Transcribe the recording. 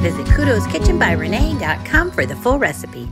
Visit kudoskitchenbyrene.com for the full recipe.